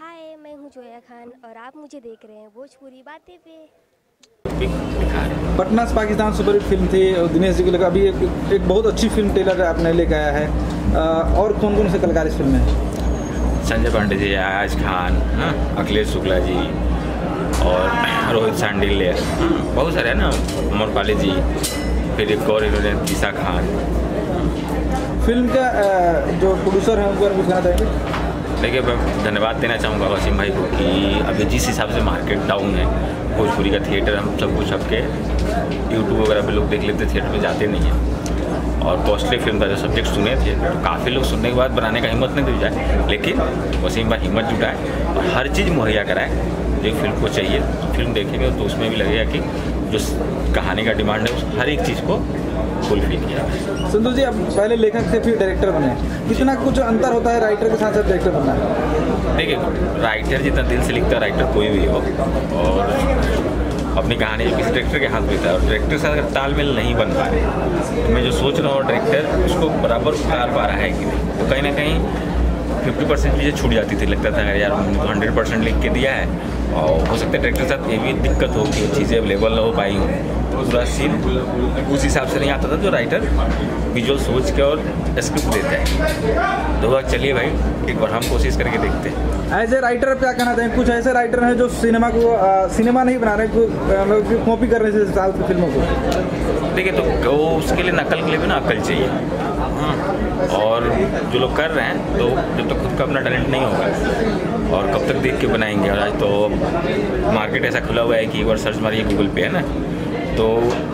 हाय मैं हूँ जोया खान और आप मुझे देख रहे हैं भोजपुरी बातें पे। पटना से पाकिस्तान सुपरहिट फ़िल्म थी और दिनेश जी को लगा अभी एक, एक बहुत अच्छी फ़िल्म टेलर आपने लेके आया है। और कौन कौन से कलाकार इस फ़िल्म में? संजय पांडे जी आयाज खान हाँ, अखिलेश शुक्ला जी और रोहित सांडिल्य हाँ, बहुत सारे हैं ना उमर पाले जी फिर एक और इन्होंने तीसा खान। फ़िल्म का जो प्रोड्यूसर हैं उनको कुछ कहना चाहेंगे? देखिए, मैं धन्यवाद देना चाहूँगा वसीम भाई को कि अभी जिस हिसाब से मार्केट डाउन है, भोजपुरी का थिएटर हम सब कुछ सबके यूट्यूब वगैरह पे लोग देख लेते थिएटर में जाते नहीं हैं। और कॉस्टली फ़िल्म का जो सब्जेक्ट सुने थे तो काफ़ी लोग सुनने के बाद बनाने का हिम्मत नहीं जुटाए लेकिन वसीम भाई हिम्मत जुटाए और हर चीज़ मुहैया कराए, जो फ़िल्म को चाहिए। फ़िल्म देखेंगे तो उसमें भी लगेगा कि जो कहानी का डिमांड है, उस हर एक चीज़ को फुलफिल किया। संतोष जी आप पहले लेखक थे फिर डायरेक्टर बने। कितना कुछ अंतर होता है राइटर के साथ साथ डायरेक्टर बनना देखिए राइटर जितना दिल से लिखता है राइटर कोई भी हो और अपनी कहानी जो किसी डायरेक्टर के हाथ में है और डायरेक्टर के साथ अगर तालमेल नहीं बन पा रहे तो मैं जो सोच रहा हूँ डायरेक्टर उसको बराबर उतार पा रहा है कि नहीं तो कहीं ना कहीं फिफ्टी परसेंट चीज़ें छूट जाती थी। लगता था यार हमने तो हंड्रेड परसेंट लिख के दिया है। और हो सकता है डायरेक्टर के साथ ये भी दिक्कत हो कि चीज़ें अवेलेबल ना हो पाई हों। तो पूरा सीन उस हिसाब से नहीं आता था जो राइटर विजुअल सोच के और स्क्रिप्ट देता है। तो चलिए भाई एक बार हम कोशिश करके देखते हैं। एज ए राइटर क्या कहना चाहेंगे कुछ ऐसे राइटर हैं जो सिनेमा को अ, सिनेमा नहीं बना रहे को कॉपी करने से साउथ की फ़िल्मों को? देखिए तो वो उसके लिए नकल के लिए भी ना अकल चाहिए। हाँ। और जो लोग कर रहे हैं तो जब तक तो खुद का अपना टैलेंट नहीं होगा और कब तक देख के बनाएँगे? और आज तो मार्केट ऐसा खुला हुआ है कि एक बार सर्च मारिए गूगल पे है ना? तो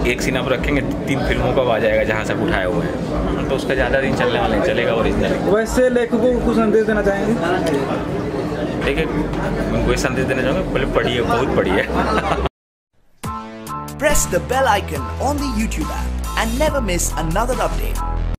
एक सीन आप रखेंगे तीन फ़िल्मों का आ जाएगा जहाँ से आप उठाए हुए हैं। तो उसका ज़्यादा दिन चलने वाला नहीं चलेगा ओरिजिनल वैसे लेखकों को कुछ संदेश देना चाहेंगे? देखिए उनको ये संदेश देना चाहूँगा पहले पढ़िए बहुत पढ़िए। Press the bell icon on the YouTube app and never miss another update.